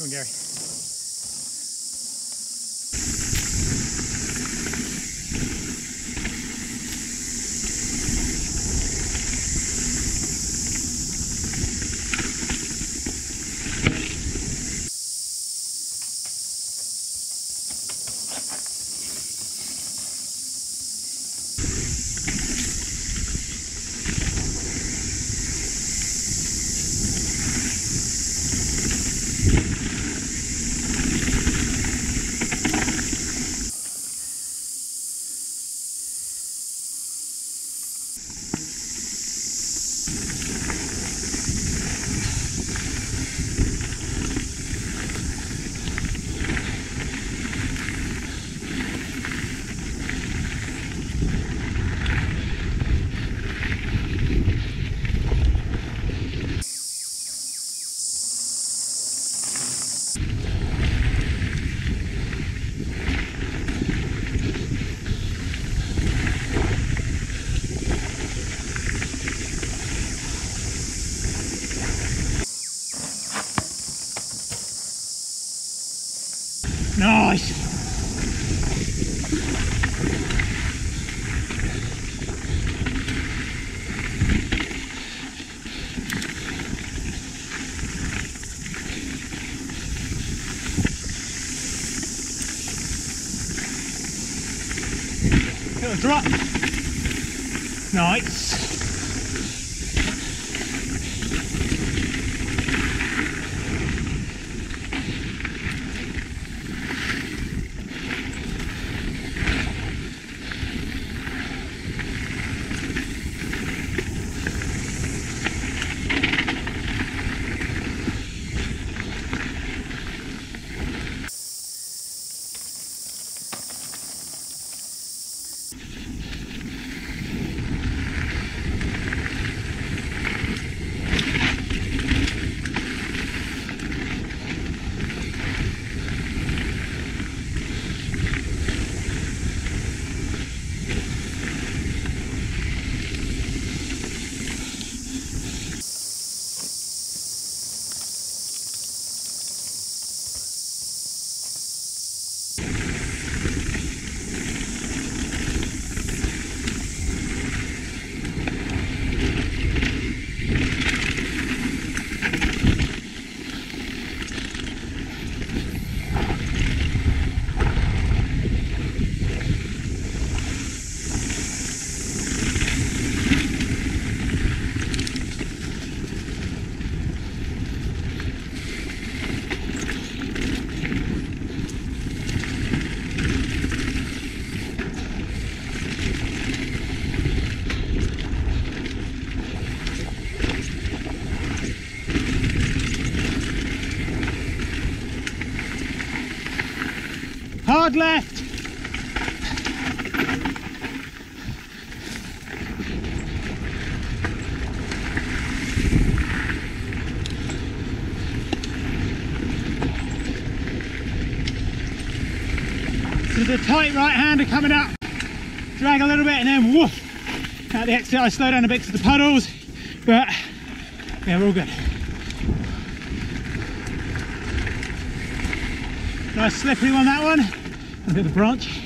Come on, Gary. ます。Nice. Drop. Nice. Hard left. So the tight right hander coming up. Drag a little bit and then woof. At the exit I slow down a bit to the puddles. But yeah, we're all good. Nice slippery one that one. A bit of the branch.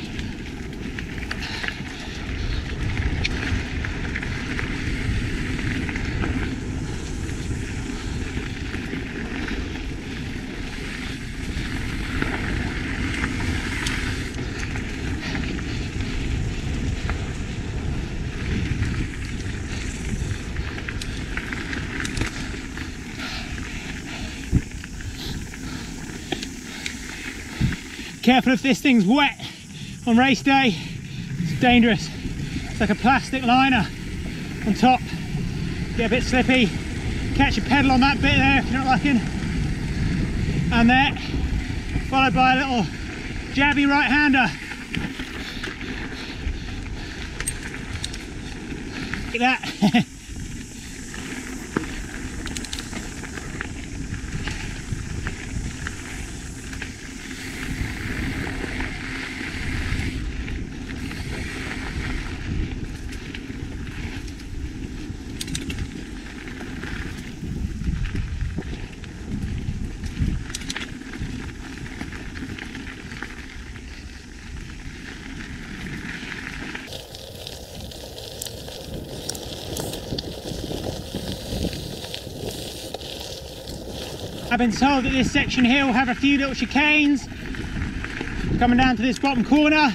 Careful if this thing's wet on race day, it's dangerous. It's like a plastic liner on top. Get a bit slippy, catch your pedal on that bit there if you're not looking. And there, followed by a little jabby right hander. Look at that. I've been told that this section here will have a few little chicanes coming down to this bottom corner.